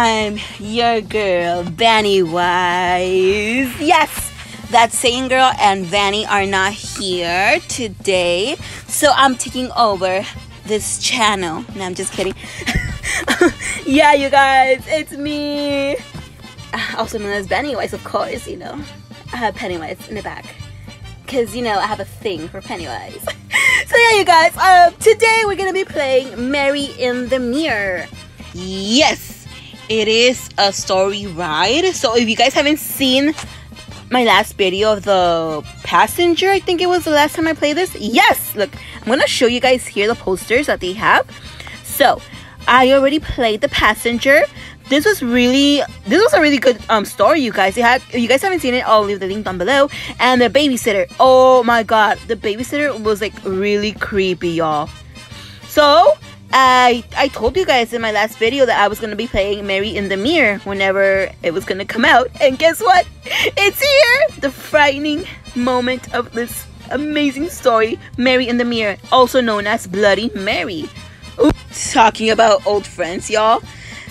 I'm your girl, Vanny Wise. Yes, that same girl and Vanny are not here today, so I'm taking over this channel. No, I'm just kidding. yeah, you guys, it's me. Also known as Pennywise, of course, you know. I have Pennywise in the back. Because, you know, I have a thing for Pennywise. so, yeah, you guys, uh, today we're going to be playing Mary in the Mirror. Yes, it is a story ride. So, if you guys haven't seen my last video of the passenger, I think it was the last time I played this. Yes, look, I'm to show you guys here the posters that they have. So, I already played the passenger this was really this was a really good um story you guys had if you guys haven't seen it i'll leave the link down below and the babysitter oh my god the babysitter was like really creepy y'all so I I told you guys in my last video that I was gonna be playing Mary in the Mirror whenever it was gonna come out, and guess what? It's here! The frightening moment of this amazing story, Mary in the Mirror, also known as Bloody Mary. Ooh, talking about old friends, y'all.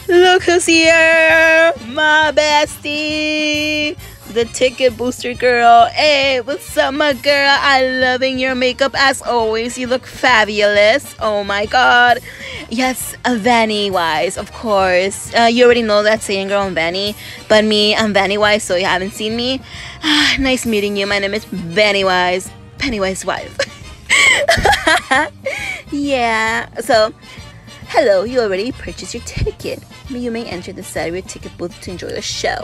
Look who's here! My bestie! The ticket booster girl. Hey, what's up, my girl? I'm loving your makeup as always. You look fabulous. Oh my god. Yes, Vanny Wise, of course. Uh, you already know that saying, girl, I'm Vanny. But me, I'm Vanny Wise, so you haven't seen me. Ah, nice meeting you. My name is Vanny Wise. Pennywise wife. yeah, so Hello, you already purchased your ticket. You may enter the side of your ticket booth to enjoy the show.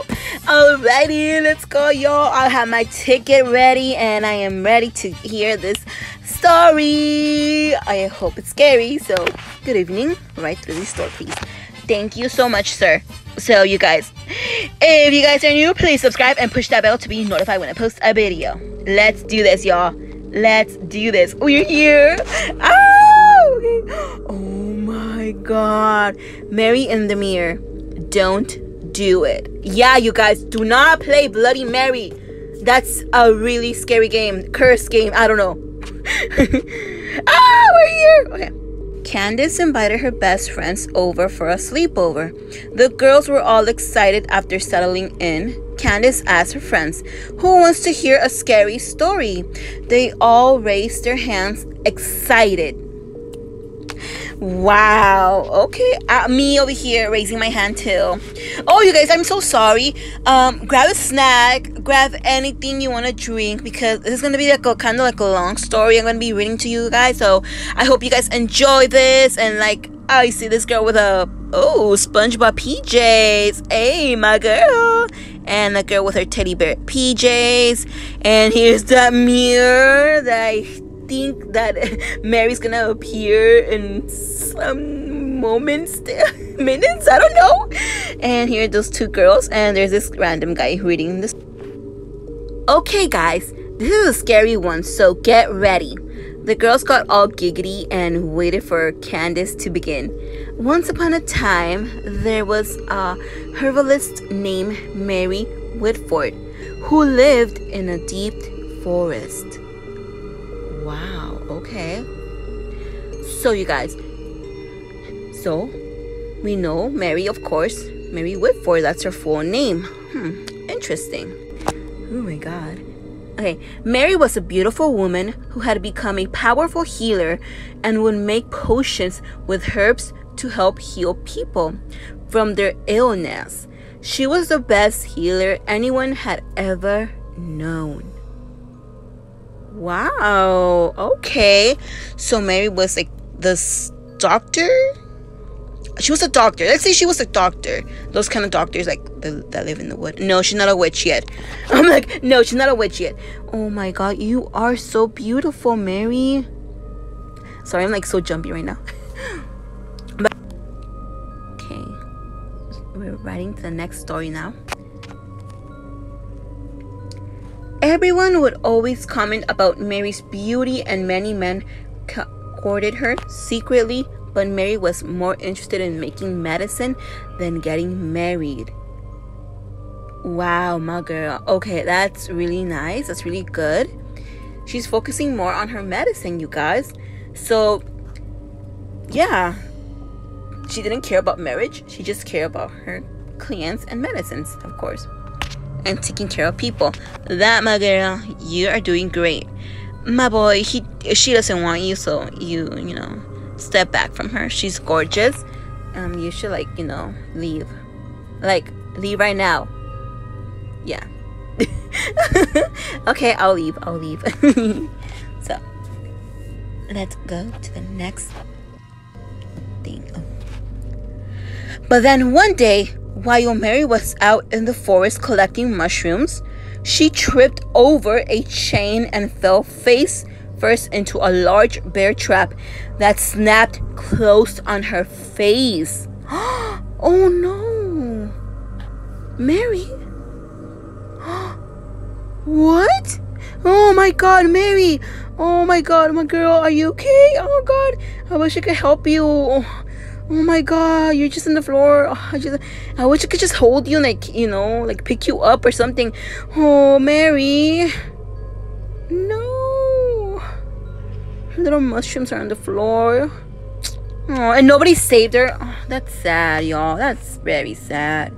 Alrighty, let's go, y'all. I have my ticket ready and I am ready to hear this story. I hope it's scary. So, good evening. Right through this door, please. Thank you so much, sir. So, you guys, if you guys are new, please subscribe and push that bell to be notified when I post a video. Let's do this, y'all. Let's do this. We're here. Okay. oh my god. Mary in the mirror. Don't do it. Yeah, you guys, do not play Bloody Mary. That's a really scary game. Curse game. I don't know. ah, we're here. Okay. Candace invited her best friends over for a sleepover. The girls were all excited after settling in. Candace asked her friends, Who wants to hear a scary story? They all raised their hands, excited. Wow. Okay. Uh, me over here raising my hand too. Oh, you guys, I'm so sorry. Um, grab a snack. Grab anything you want to drink because this is gonna be like a kind of like a long story. I'm gonna be reading to you guys. So I hope you guys enjoy this and like I see this girl with a oh SpongeBob PJs. Hey, my girl. And the girl with her teddy bear PJs. And here's that mirror that I think that Mary's gonna appear in some moments, minutes, I don't know. And here are those two girls, and there's this random guy reading this. Okay, guys, this is a scary one, so get ready. The girls got all giggity and waited for Candace to begin. Once upon a time, there was a herbalist named Mary Whitford who lived in a deep forest. Wow, okay. So, you guys, so we know Mary, of course, Mary Whitford, that's her full name. Hmm, interesting. Oh my god. Okay, Mary was a beautiful woman who had become a powerful healer and would make potions with herbs to help heal people from their illness. She was the best healer anyone had ever known. Wow. Okay. So Mary was like this doctor. She was a doctor. Let's say she was a doctor. Those kind of doctors like the, that live in the wood. No, she's not a witch yet. I'm like, no, she's not a witch yet. Oh my god, you are so beautiful, Mary. Sorry, I'm like so jumpy right now. but, okay, we're writing to the next story now. Everyone would always comment about Mary's beauty, and many men courted her secretly, but Mary was more interested in making medicine than getting married. Wow, my girl. Okay, that's really nice. That's really good. She's focusing more on her medicine, you guys. So, yeah. she didn't care about marriage. She just cared about her clients and medicines, of course, and taking care of people. That, my girl, you are doing great. My boy, he she doesn't want you, so you you know step back from her. She's gorgeous. Um, you should like you know leave, like leave right now. Yeah. okay, I'll leave. I'll leave. so let's go to the next thing. Oh. But then one day, while Mary was out in the forest collecting mushrooms, she tripped over a chain and fell face first into a large bear trap that snapped closed on her face. oh no! Mary? what? Oh my god, Mary! Oh my god, my girl, are you okay? Oh god, I wish I could help you. Oh, my god, you're just on the floor. Oh, I just I wish I could just hold you like, you know, like pick you up or something. Oh, Mary. No. Little mushrooms are on the floor. Oh, and nobody saved her. Oh, that's sad, y'all. That's very sad.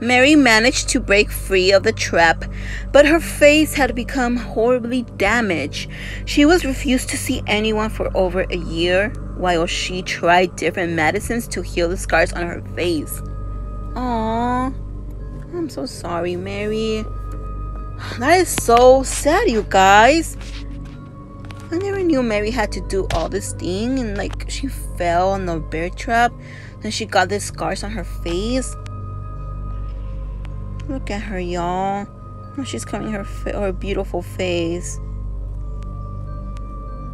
Mary managed to break free of the trap, but her face had become horribly damaged. She was refused to see anyone for over a year while she tried different medicines to heal the scars on her face. Aww. I'm so sorry, Mary. That is so sad, you guys. I never knew Mary had to do all this thing and like she fell on the bear trap and she got the scars on her face. Look at her, y'all. Oh, she's covering her her beautiful face.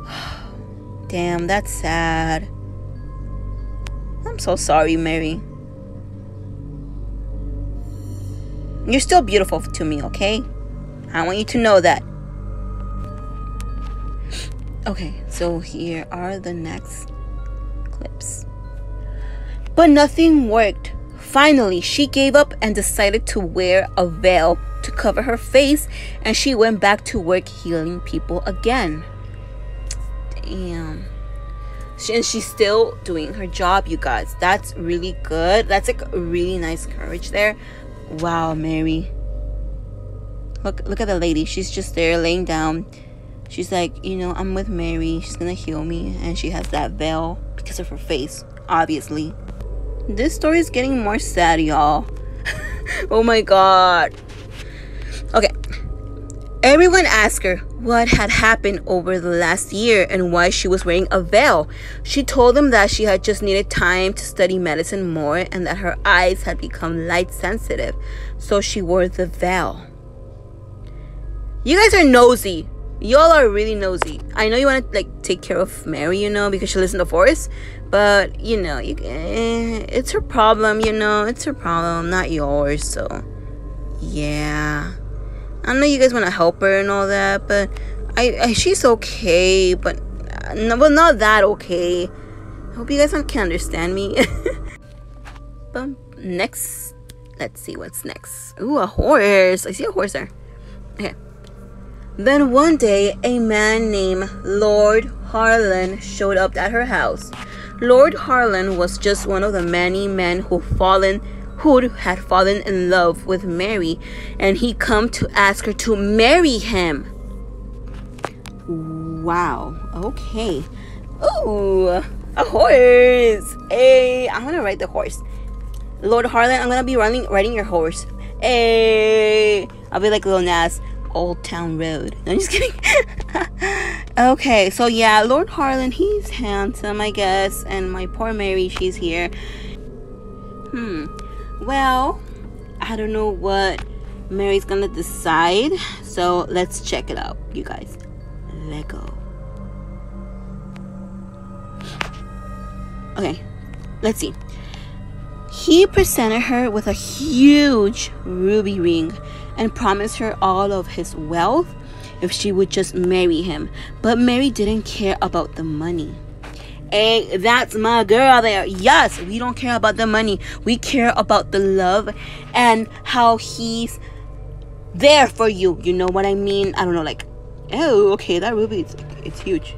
Damn, that's sad. I'm so sorry, Mary. You're still beautiful to me, okay? I want you to know that. Okay, so here are the next clips. But nothing worked. Finally, she gave up and decided to wear a veil to cover her face, and she went back to work healing people again. Damn. And she's still doing her job, you guys. That's really good. That's like a really nice courage there. Wow, Mary. Look look at the lady. She's just there laying down. She's like, you know, I'm with Mary. She's gonna heal me. And she has that veil because of her face, obviously. This story is getting more sad, y'all. oh my god. Okay. Everyone asked her what had happened over the last year and why she was wearing a veil. She told them that she had just needed time to study medicine more and that her eyes had become light sensitive, so she wore the veil. You guys are nosy. Y'all are really nosy. I know you want to like take care of Mary, you know, because she lives in the forest, but you know, you, eh, it's her problem, you know, it's her problem, not yours. So, yeah, I know you guys want to help her and all that, but I, I she's okay, but uh, no, well, not that okay. I hope you guys can understand me. but next, let's see what's next. Ooh, a horse. I see a horse there. Okay. Then one day, a man named Lord Harlan showed up at her house. Lord Harlan was just one of the many men who fallen who had fallen in love with Mary, and he come to ask her to marry him. Wow. Okay. Ooh, a horse. Hey, I'm gonna ride the horse. Lord Harlan, I'm gonna be running riding your horse. Hey, I'll be like little Nas. Old Town Road. I'm just kidding. okay, so yeah, Lord Harlan, he's handsome, I guess, and my poor Mary, she's here. Hmm. Well, I don't know what Mary's gonna decide, so let's check it out, you guys. Lego. Okay, let's see. He presented her with a huge ruby ring and promised her all of his wealth if she would just marry him. But Mary didn't care about the money. Hey, that's my girl there. Yes, we don't care about the money. We care about the love and how he's there for you. You know what I mean? I don't know, like, oh, okay, that ruby, it's, it's huge.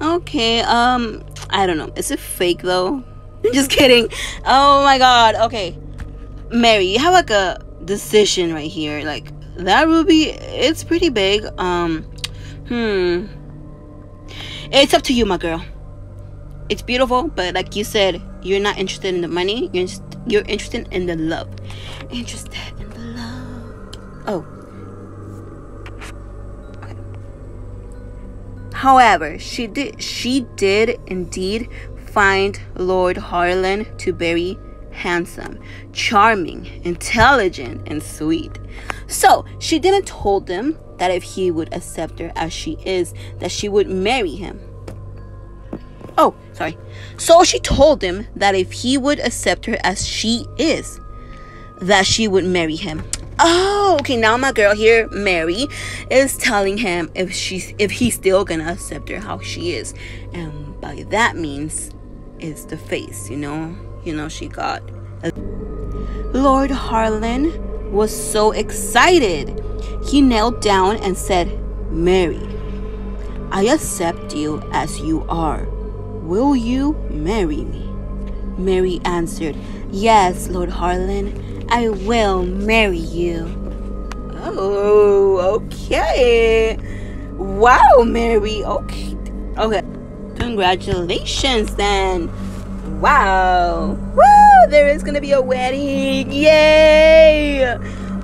Okay, um, I don't know. Is it fake though? Just kidding. Oh my god. Okay. Mary, you have like a decision right here. Like that ruby, it's pretty big. Um, hmm. It's up to you, my girl. It's beautiful, but like you said, you're not interested in the money. You're you're interested in the love. Interested in the love. Oh. Okay. However, she did she did indeed find Lord Harlan to very handsome, charming, intelligent, and sweet. So she didn't told him that if he would accept her as she is, that she would marry him. Oh, sorry. So she told him that if he would accept her as she is, that she would marry him. Oh, okay. Now my girl here, Mary, is telling him if she's if he's still gonna accept her how she is, and by that means, is the face. You know, you know she got. Lord Harlan was so excited. He knelt down and said, Mary, I accept you as you are. Will you marry me? Mary answered, Yes, Lord Harlan, I will marry you. Oh, okay. Wow, Mary. Okay. Okay. Congratulations then. Wow. Woo! There is gonna be a wedding. Yay!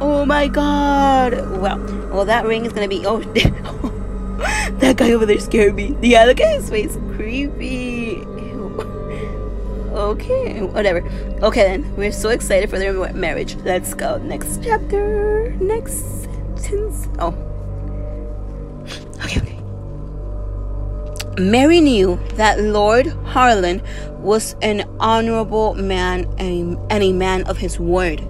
Oh my god. Well, well, that ring is gonna be. Oh, that guy over there scared me. Yeah, look at his face. Creepy. Okay, whatever. Okay, then. We're so excited for their marriage. Let's go. Next chapter. Next sentence. Oh. Mary knew that Lord Harlan was an honorable man and, a man of his word.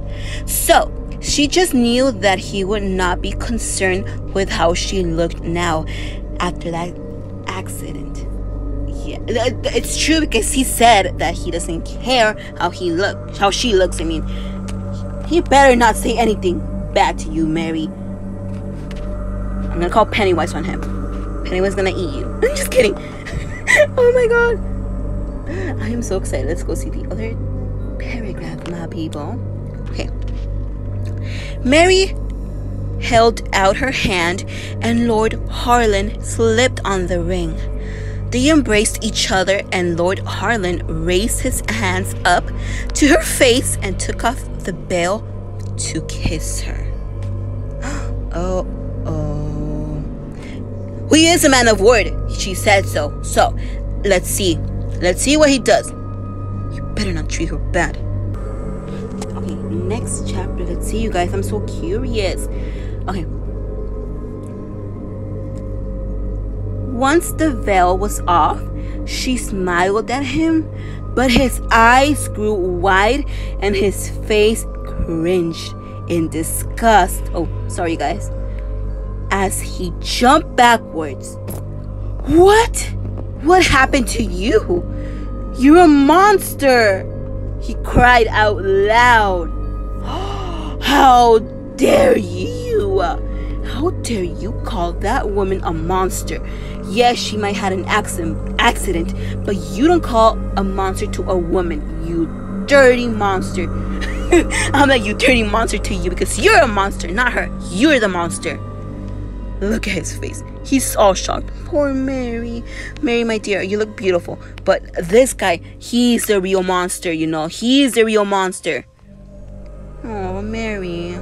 So, she just knew that he would not be concerned with how she looked now after that accident. Yeah, it's true because he said that he doesn't care how he look, how she looks. I mean, he better not say anything bad to you, Mary. I'm gonna call Pennywise on him. Pennywise gonna eat you. I'm just kidding. oh my god. I am so excited. Let's go see the other paragraph, my people. Okay. Mary held out her hand, and Lord Harlan slipped on the ring. They embraced each other, and Lord Harlan raised his hands up to her face and took off the veil to kiss her. oh. He is a man of word, she said so. So, let's see. Let's see what he does. You better not treat her bad. Okay, next chapter. Let's see, you guys. I'm so curious. Okay. Once the veil was off, she smiled at him, but his eyes grew wide and his face cringed in disgust. Oh, sorry, guys. As he jumped backwards. What? What happened to you? You're a monster! He cried out loud. How dare you? How dare you call that woman a monster? Yes, she might have had an accident, but you don't call a monster to a woman, you dirty monster. I'm like you dirty monster to you because you're a monster, not her. You're the monster. Look at his face. He's all shocked. Poor Mary. Mary, my dear, you look beautiful. But this guy, he's the real monster, you know. He's the real monster. Oh, Mary.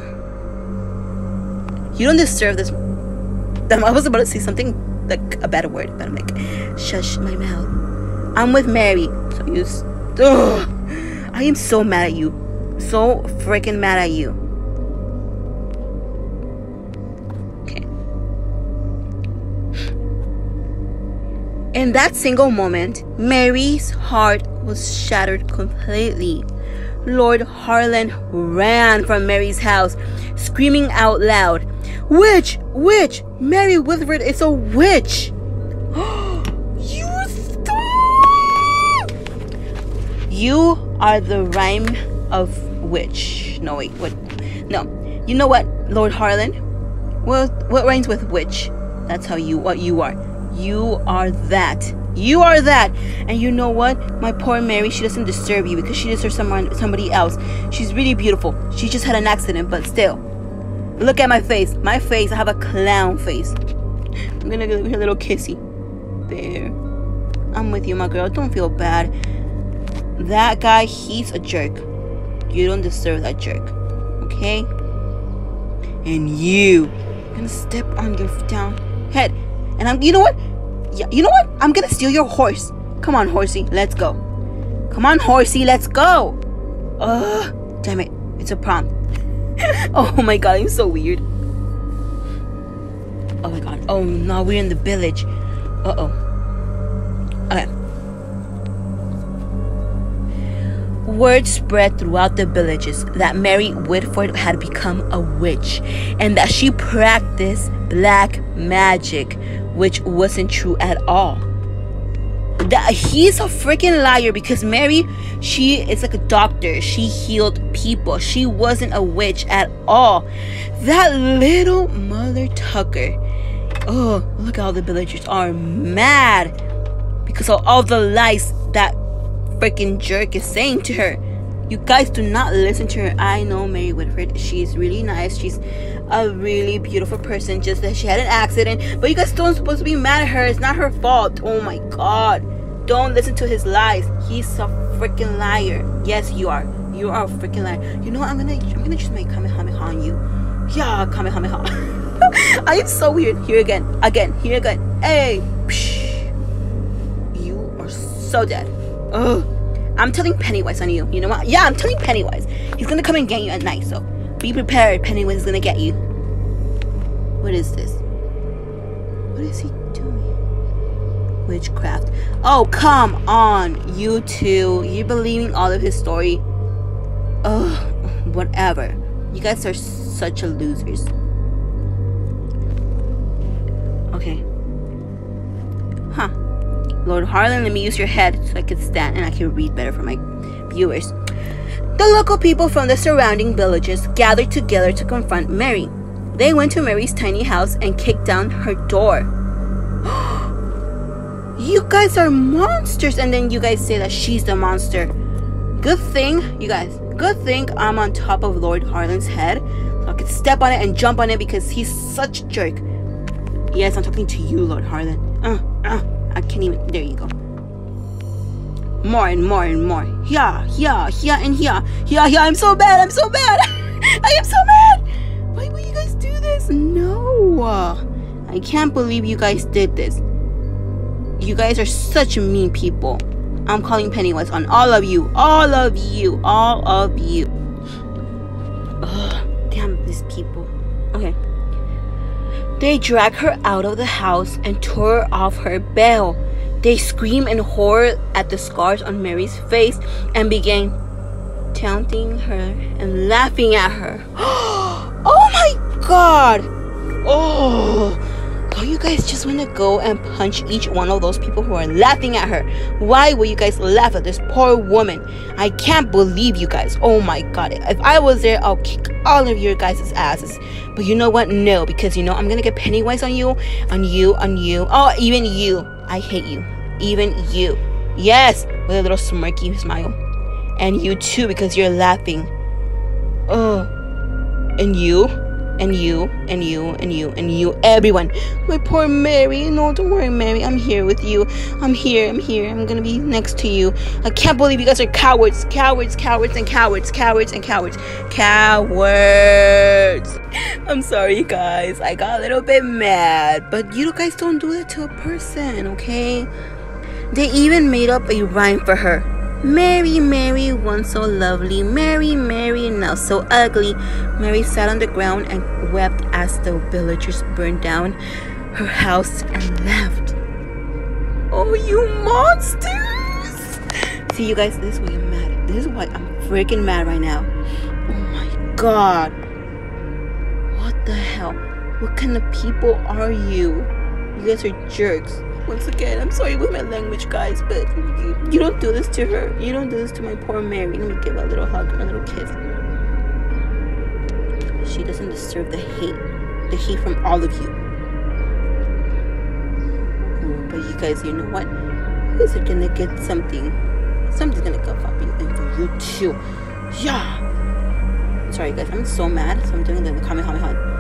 You don't deserve this. Um, I was about to say something like a bad word, but I'm like, shush my mouth. I'm with Mary. So you. Ugh. I am so mad at you. So freaking mad at you. In that single moment, Mary's heart was shattered completely. Lord Harlan ran from Mary's house, screaming out loud, Witch! Witch! Mary Whitford is a witch! you stop! You are the rhyme of witch. No, wait, what? No. You know what, Lord Harlan? What, what rhymes with witch? That's how you, what you are. You are that. You are that. And you know what? My poor Mary, she doesn't deserve you because she deserves someone somebody else. She's really beautiful. She just had an accident, but still. Look at my face. My face, I have a clown face. I'm gonna give you a little kissy. There. I'm with you, my girl. Don't feel bad. That guy, he's a jerk. You don't deserve that jerk. Okay? And you, I'm gonna step on your down head. And I'm, you know what? Yeah, you know what? I'm gonna steal your horse. Come on, horsey, let's go. Come on, horsey, let's go. Ugh, damn it, it's a prompt. oh my god, I'm so weird. Oh my god. Oh no, we're in the village. Uh oh. Okay. Word spread throughout the villages that Mary Whitford had become a witch and that she practiced black magic, which wasn't true at all. That he's a freaking liar because Mary, she is like a doctor. She healed people. She wasn't a witch at all. That little mother Tucker. Oh, look how the villagers are mad because of all the lies that freaking jerk is saying to her. You guys do not listen to her. I know Mary Whitford. She's really nice. She's a really beautiful person. Just that she had an accident. But you guys don't supposed to be mad at her. It's not her fault. Oh my god. Don't listen to his lies. He's a freaking liar. Yes, you are. You are a freaking liar. You know what? I'm gonna I'm gonna just make Kamehameha on you. Yeah, Kamehameha. I am so weird. Here again. Again. Here again. Hey. Psh. You are so dead. Ugh. I'm telling Pennywise on you. You know what? Yeah, I'm telling Pennywise. He's gonna come and get you at night, so be prepared. Pennywise is gonna get you. What is this? What is he doing? Witchcraft. Oh, come on, you two. You're believing all of his story. Ugh, whatever. You guys are such a losers. Lord Harlan, let me use your head so I can stand and I can read better for my viewers. The local people from the surrounding villages gathered together to confront Mary. They went to Mary's tiny house and kicked down her door. you guys are monsters, and then you guys say that she's the monster. Good thing, you guys, good thing I'm on top of Lord Harlan's head. So I could step on it and jump on it because he's such a jerk. Yes, I'm talking to you, Lord Harlan. Uh. I can't even. There you go. More and more and more. Here, here, here, and here. Here, here. I'm so bad. I'm so bad. I am so mad. Why would you guys do this? No. I can't believe you guys did this. You guys are such mean people. I'm calling Pennywise on all of you. All of you. All of you. Ugh, damn these people. Okay. They drag her out of the house and tore off her veil. They scream in horror at the scars on Mary's face and began taunting her and laughing at her. oh my god! Oh, don't you guys just want to go and punch each one of those people who are laughing at her? Why will you guys laugh at this poor woman? I can't believe you guys. Oh my god. If I was there, I'll kick all of your guys' asses. But you know what? No, because you know I'm gonna get Pennywise on you, on you, on you. Oh, even you. I hate you. Even you. Yes, with a little smirky smile. And you too, because you're laughing. Oh. And you and you and you and you and you everyone. My poor mary no don't worry mary. I'm here with you. I'm here i'm here. I'm gonna be next to you. I can't believe you guys are cowards cowards cowards and cowards cowards and cowards. Cowards. I'm sorry guys. I got a little bit mad but you guys don't do that to a person okay? They even made up a rhyme for her Mary, Mary, once so lovely, Mary, Mary, now so ugly. Mary sat on the ground and wept as the villagers burned down her house and left. Oh, you monsters! See, you guys, this is why I'm mad. This is why I'm freaking mad right now. Oh my god. What the hell? What kind of people are you? You guys are jerks. Once again, I'm sorry with my language, guys, but you, you don't do this to her. You don't do this to my poor Mary. Let me give her a little hug, a little kiss. She doesn't deserve the hate, the hate from all of you. Mm, but you guys, you know what? Who's gonna get something? Something's gonna come up in for you too. Yeah. Sorry guys, I'm so mad. So I'm doing the Kamehameha.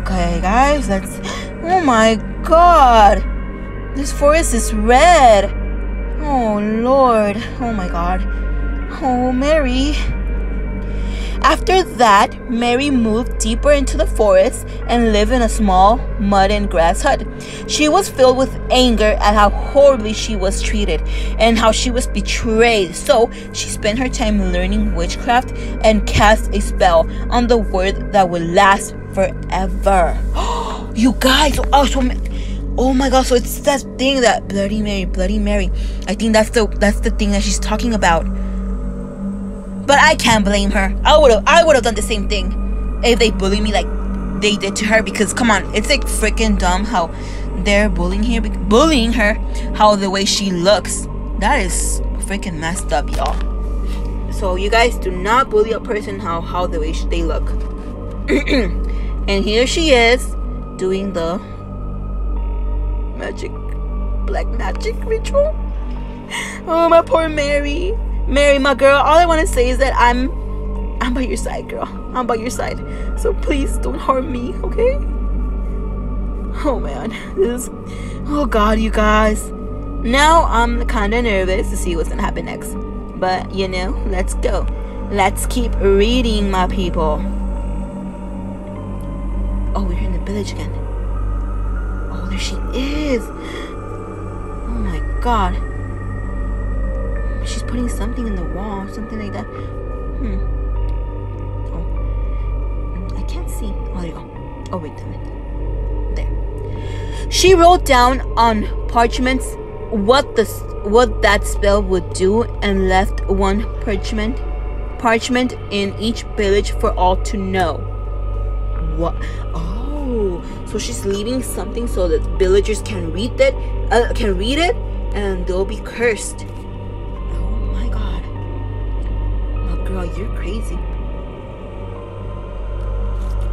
Okay, guys, let's. Oh my god! This forest is red! Oh lord. Oh my god. Oh, Mary. After that, Mary moved deeper into the forest and lived in a small mud and grass hut. She was filled with anger at how horribly she was treated and how she was betrayed. So she spent her time learning witchcraft and cast a spell on the word that would last forever. you guys, also, oh my god! So it's that thing that Bloody Mary, Bloody Mary. I think that's the that's the thing that she's talking about. But I can't blame her. I would have I would have done the same thing if they bullied me like they did to her because come on, it's like freaking dumb how they're bullying her bullying her how the way she looks. That is freaking messed up, y'all. So you guys do not bully a person how how the way they look. and here she is doing the magic black magic ritual. Oh my poor Mary. Mary, my girl, all I want to say is that I'm I'm by your side, girl. I'm by your side. So please don't harm me, okay? Oh man, this is, oh god, you guys. Now I'm kind of nervous to see what's gonna happen next. But you know, let's go. Let's keep reading, my people. Oh, we're in the village again. There she is. Oh my god she's putting something in the wall, something like that. Hmm. Oh, I can't see. Oh, there you go. Oh, wait a minute. There. She wrote down on parchments what the what that spell would do and left one parchment parchment in each village for all to know. What? Oh, so she's leaving something so that villagers can read it, uh, can read it, and they'll be cursed. Oh my god! My girl, you're crazy.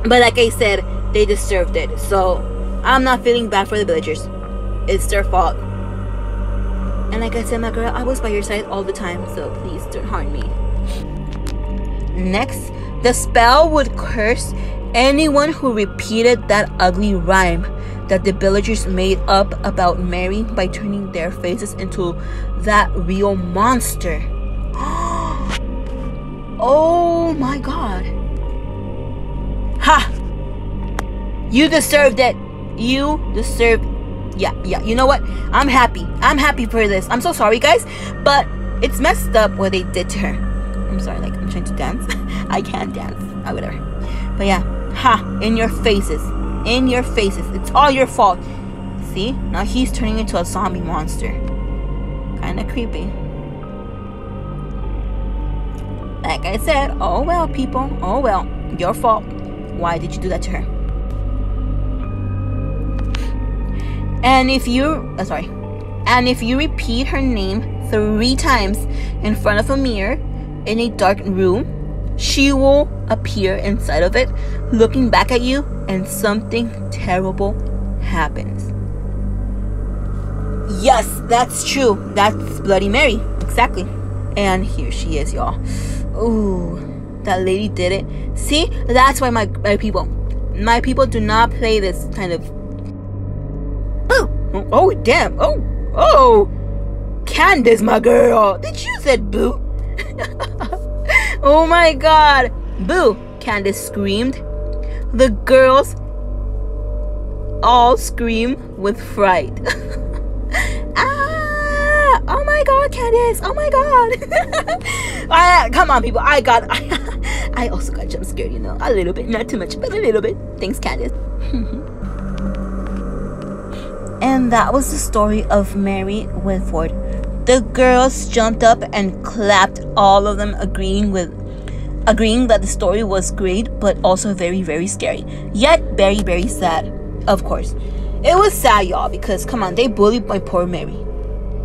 But like I said, they deserved it. So I'm not feeling bad for the villagers. It's their fault. And like I said, my girl, I was by your side all the time, so please don't harm me. Next, the spell would curse anyone who repeated that ugly rhyme that the villagers made up about Mary by turning their faces into that real monster. Oh my god. Ha! You deserved it. You deserve yeah, yeah. You know what? I'm happy. I'm happy for this. I'm so sorry, guys, but it's messed up what they did to her. I'm sorry, like I'm trying to dance. I can't dance. Oh, whatever. But yeah, ha! In your faces. In your faces. It's all your fault. See? Now he's turning into a zombie monster. Kinda creepy. Like I said, oh well, people, oh well, your fault. Why did you do that to her? And if you, uh, sorry, and if you repeat her name three times in front of a mirror in a dark room, she will appear inside of it, looking back at you, and something terrible happens. Yes, that's true. That's Bloody Mary. Exactly. And here she is, y'all. Ooh, that lady did it. See, that's why my, my people, my people do not play this kind of. Oh, oh, damn. Oh, oh. Candace, my girl. Did you said boo? oh my god. Boo, Candace screamed. The girls all scream with fright. Ah! Oh my god, Candace, oh my god. I, come on, people, I got, I, I also got jump scared, you know, a little bit, not too much, but a little bit. Thanks, Candace. and that was the story of Mary Whitford. The girls jumped up and clapped, all of them agreeing with agreeing that the story was great but also very very scary yet very very sad of course it was sad y'all because come on they bullied my poor mary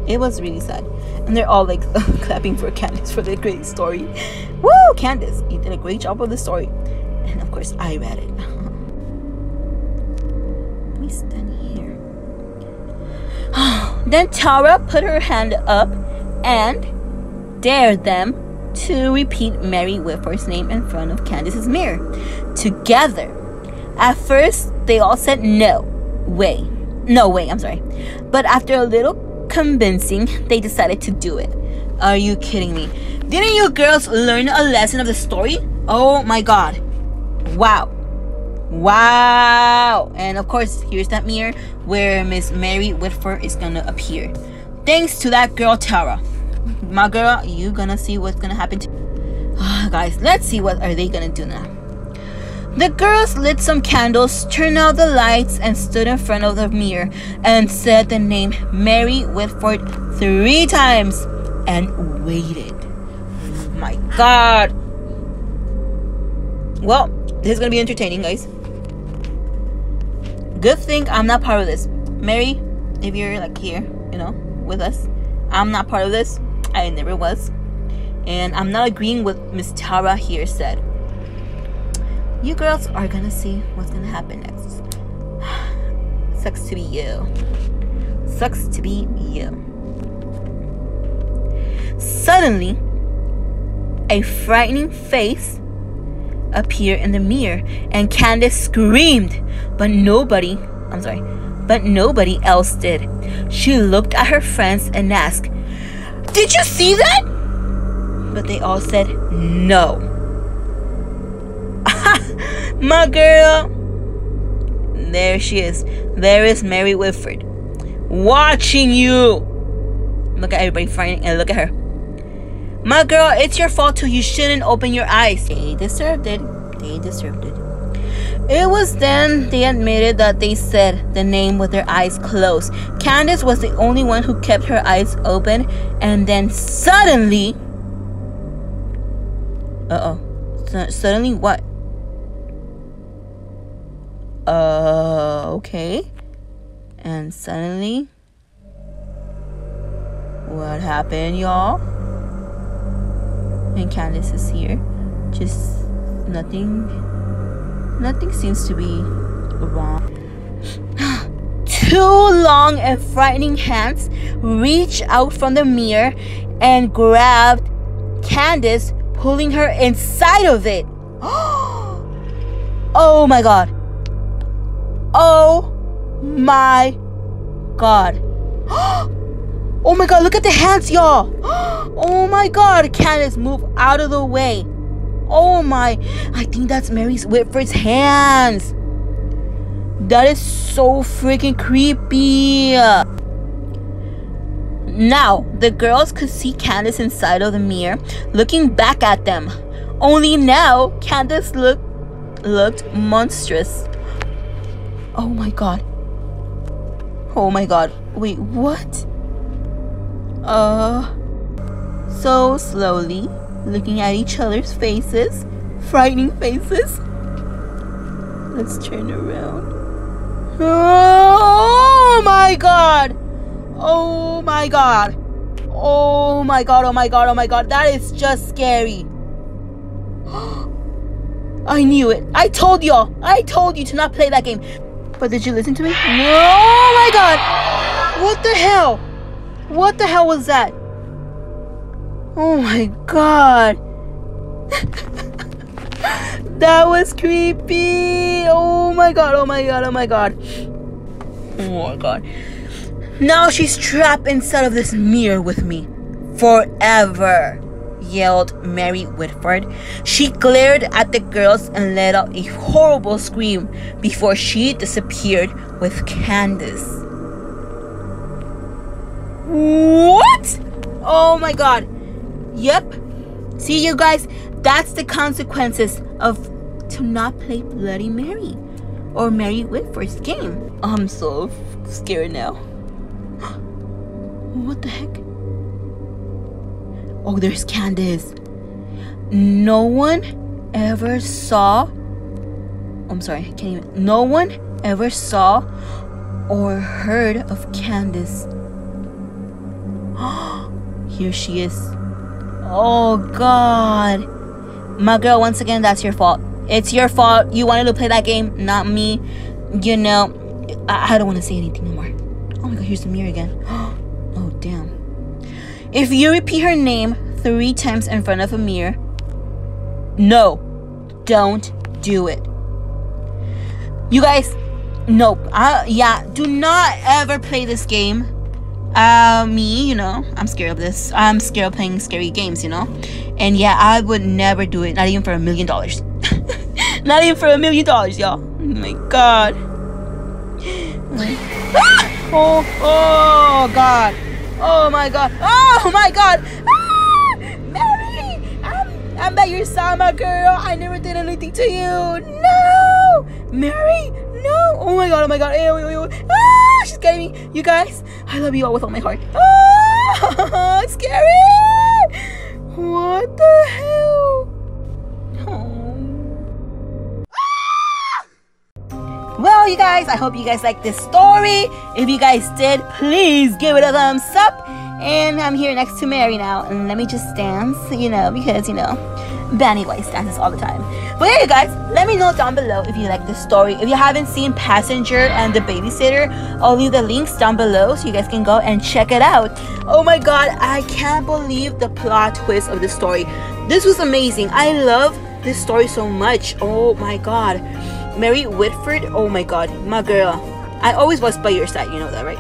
it was really sad. And they're all like clapping for Candace for the great story. Woo, Candace, you did a great job of the story. And of course, I read it. Let me stand here. Then Tara put her hand up and dared them to repeat Mary Whitford's name in front of Candace's mirror together. At first, they all said no way. No way, I'm sorry. But after a little convincing, they decided to do it. Are you kidding me? Didn't you girls learn a lesson of the story? Oh my god. Wow. Wow. And of course, here's that mirror where Miss Mary Whitford is gonna appear. Thanks to that girl Tara my girl, you gonna see what's gonna happen to oh, guys, let's see what are they gonna do now. The girls lit some candles, turned out the lights, and stood in front of the mirror and said the name Mary Whitford three times and waited. Oh my god. Well, this is gonna be entertaining, guys. Good thing I'm not part of this. Mary, if you're like here, you know, with us, I'm not part of this. I never was. And I'm not agreeing with Miss Tara here said. You girls are gonna see what's gonna happen next. Sucks to be you. Sucks to be you. Suddenly, a frightening face appeared in the mirror and Candace screamed, but nobody, I'm sorry, but nobody else did. She looked at her friends and asked, did you see that? But they all said no. My girl. There she is. There is Mary Whitford. Watching you. Look at everybody fighting and look at her. My girl, it's your fault too. You shouldn't open your eyes. They deserved it. They deserved it. It was then they admitted that they said the name with their eyes closed. Candace was the only one who kept her eyes open, and then suddenly. Uh oh. Suddenly what? Uh, okay. And suddenly. What happened, y'all? And Candace is here. Just nothing Nothing seems to be wrong. Two long and frightening hands reached out from the mirror and grabbed Candace, pulling her inside of it. oh my god. Oh my god. Oh my god, look at the hands, y'all. Oh my god, Candace, move out of the way. Oh my, I think that's Mary Whitford's hands. That is so freaking creepy. Now, the girls could see Candace inside of the mirror, looking back at them. Only now, Candace looked looked monstrous. Oh my god. Oh my god. Wait, what? Uh so slowly looking at each other's faces, frightening faces. Let's turn around. Oh my god! Oh my god! Oh my god, oh my god, oh my god, that is just scary. I knew it. I told y'all. I told you to not play that game. But did you listen to me? Oh my god! What the hell? What the hell was that? Oh my god. that was creepy. Oh my god, oh my god, oh my god. Oh my god. Now she's trapped inside of this mirror with me. Forever, yelled Mary Whitford. She glared at the girls and let out a horrible scream before she disappeared with Candace. What? Oh my god. Yep. See, you guys, that's the consequences of to not play Bloody Mary or Mary Whitford's game. I'm so scared now. what the heck? Oh, there's Candace. No one ever saw. I'm sorry, I can't even. No one ever saw or heard of Candace. Here she is Oh god. My girl, once again, that's your fault. It's your fault. You wanted to play that game, not me. You know, I, I don't want to say anything anymore. Oh my god, here's the mirror again. Oh, damn. If you repeat her name three times in front of a mirror, no, don't do it. You guys, nope. Uh, yeah, do not ever play this game. Uh, me, you know, I'm scared of this. I'm scared of playing scary games, you know. And yeah, I would never do it, not even for a million dollars. Not even for a million dollars, y'all. Oh my god. oh, oh god. Oh my god. Oh my god. Ah, Mary, I'm, at your summer girl. I never did anything to you. No, Mary, no. Oh my god. Oh my god. Ew, ew, ew. Ah, she's getting me. You guys, I love you all with all my heart. Ah, scary. What the hell? Well, you guys, I hope you guys liked this story. If you guys did, please give it a thumbs up. And I'm here next to Mary now, and let me just dance, you know, because, you know, Banny Weiss dances all the time. But yeah, you guys, let me know down below if you like this story. If you haven't seen Passenger and the Babysitter, I'll leave the links down below so you guys can go and check it out. Oh my god, I can't believe the plot twist of the story. This was amazing. I love this story so much. Oh my god. Mary Whitford, oh my god, my girl. I always was by your side, you know that, right?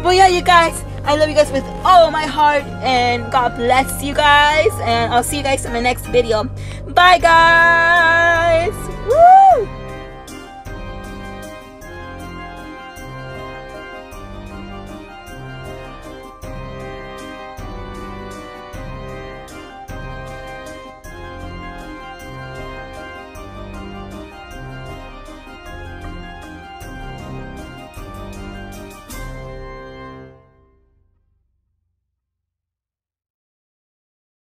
but yeah, you guys, I love you guys with all my heart and God bless you guys. And I'll see you guys in my next video. Bye guys! Woo!